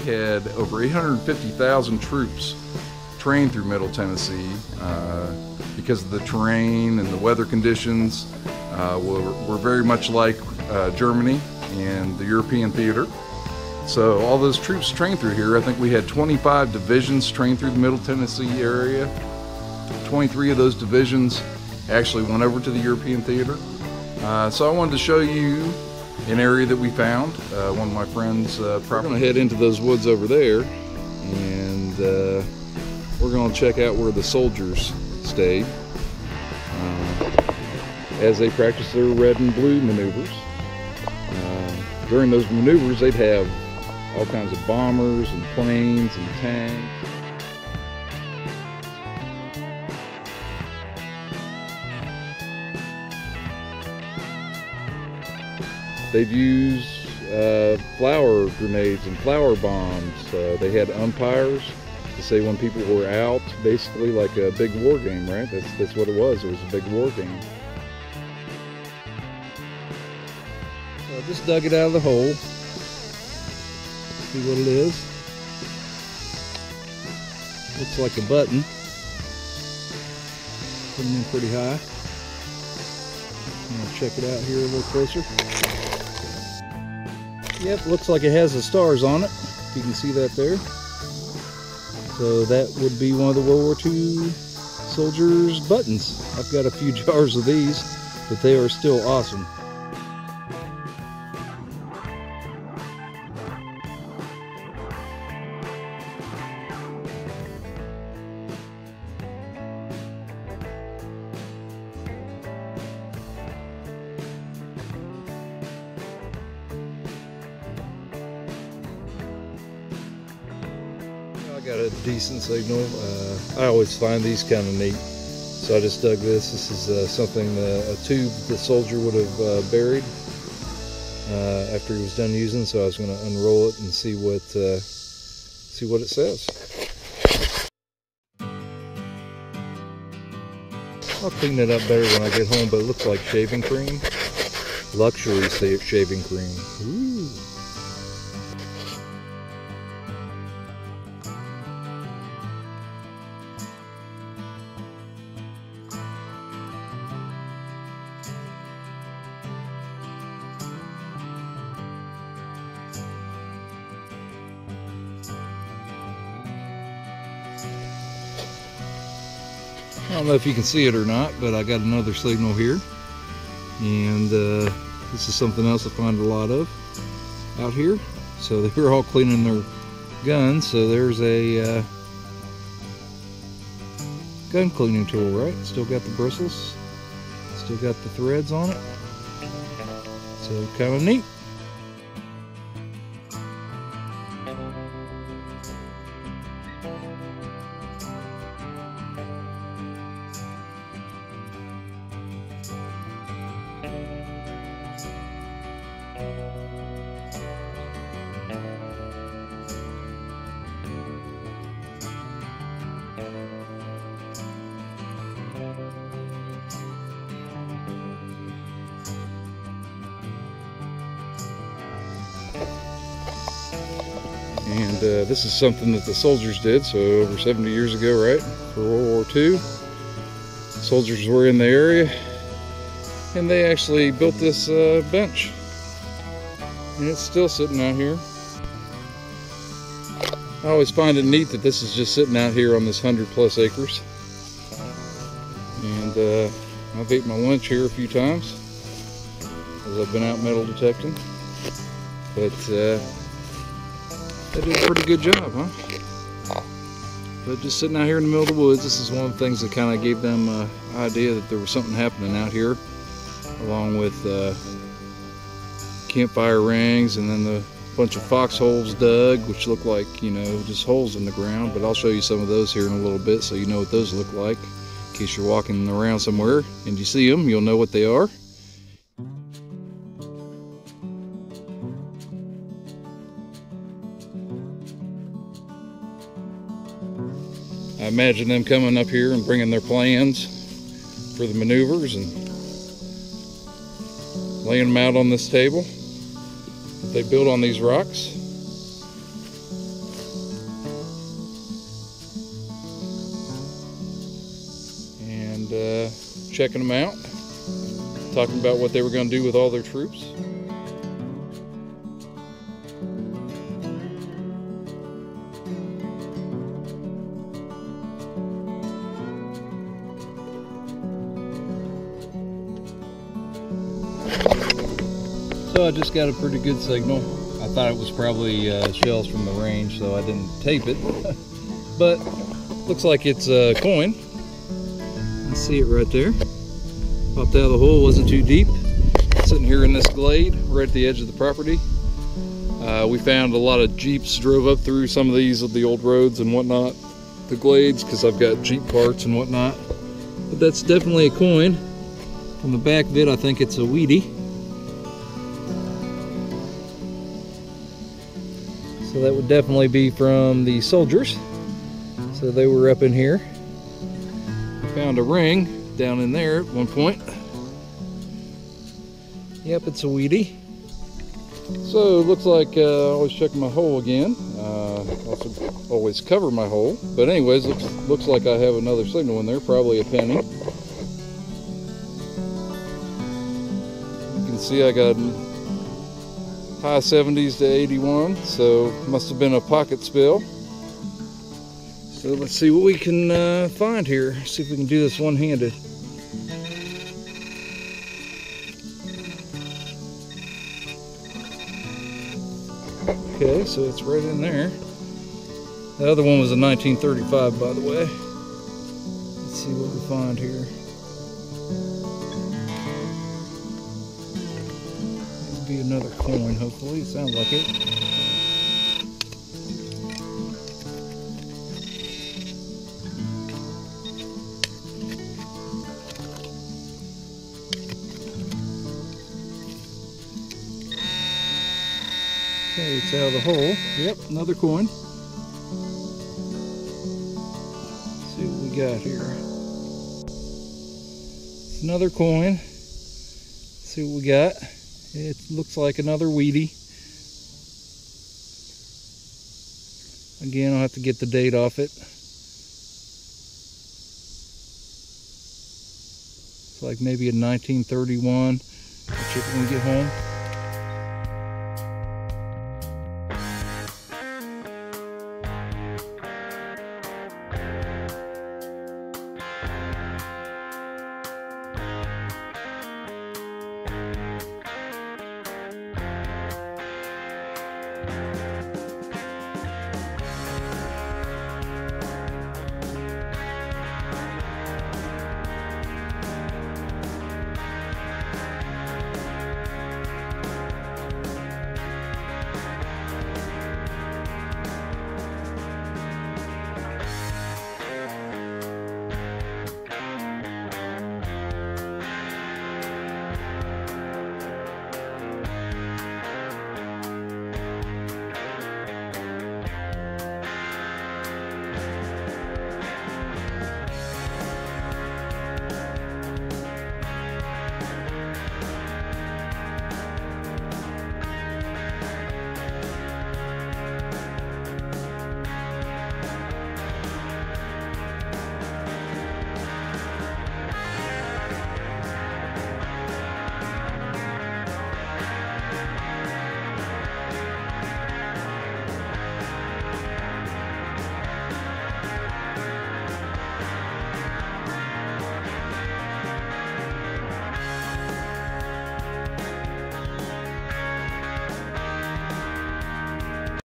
had over 850,000 troops trained through Middle Tennessee uh, because of the terrain and the weather conditions uh, were, were, very much like uh, Germany and the European theater. So all those troops trained through here, I think we had 25 divisions trained through the Middle Tennessee area. 23 of those divisions actually went over to the European theater. Uh, so I wanted to show you an area that we found. Uh, one of my friends, uh, we're going to head into those woods over there and uh, we're going to check out where the soldiers stayed uh, as they practice their red and blue maneuvers. Uh, during those maneuvers, they'd have all kinds of bombers and planes and tanks. They'd use uh, flour grenades and flour bombs. Uh, they had umpires to say when people were out, basically like a big war game, right? That's, that's what it was. It was a big war game. So I just dug it out of the hole. See what it is. Looks like a button. Putting in pretty high. I'm gonna check it out here a little closer. Yep, looks like it has the stars on it. You can see that there. So that would be one of the World War II soldiers' buttons. I've got a few jars of these, but they are still awesome. I got a decent signal. Uh, I always find these kind of neat. So I just dug this. This is uh, something, uh, a tube the soldier would have uh, buried uh, after he was done using. So I was going to unroll it and see what, uh, see what it says. I'll clean it up better when I get home, but it looks like shaving cream. Luxury shaving cream. Ooh. I don't know if you can see it or not, but I got another signal here. And uh, this is something else I find a lot of out here. So they're all cleaning their guns. So there's a uh, gun cleaning tool, right? Still got the bristles. Still got the threads on it. So kind of neat. And uh, this is something that the soldiers did, so over 70 years ago, right, for World War II. Soldiers were in the area, and they actually built this uh, bench. And it's still sitting out here. I always find it neat that this is just sitting out here on this 100 plus acres. And uh, I've ate my lunch here a few times, as I've been out metal detecting. But uh, they did a pretty good job, huh? But just sitting out here in the middle of the woods, this is one of the things that kind of gave them an uh, idea that there was something happening out here, along with uh, campfire rings and then the bunch of foxholes dug, which look like, you know, just holes in the ground. But I'll show you some of those here in a little bit so you know what those look like. In case you're walking around somewhere and you see them, you'll know what they are. imagine them coming up here and bringing their plans for the maneuvers and laying them out on this table they built on these rocks. And uh, checking them out, talking about what they were going to do with all their troops. I just got a pretty good signal. I thought it was probably uh, shells from the range, so I didn't tape it. but looks like it's a coin. I see it right there. Popped out of the hole, wasn't too deep. Sitting here in this glade, right at the edge of the property. Uh, we found a lot of Jeeps drove up through some of these of the old roads and whatnot. The glades, because I've got Jeep parts and whatnot. But that's definitely a coin. On the back of it, I think it's a Wheatie. So that would definitely be from the soldiers. So they were up in here. Found a ring down in there at one point. Yep, it's a wheatie. So it looks like uh, I always check my hole again. Uh, also always cover my hole. But anyways, looks, looks like I have another signal in there, probably a penny. You can see I got high 70s to 81 so must have been a pocket spill so let's see what we can uh, find here. See if we can do this one-handed. Okay so it's right in there. The other one was a 1935 by the way. Let's see what we find here another coin, hopefully. It sounds like it. Okay, it's out of the hole. Yep, another coin. Let's see what we got here. It's another coin. Let's see what we got. It looks like another wheatie. Again, I'll have to get the date off it. It's like maybe a 1931. I'll check when we get home.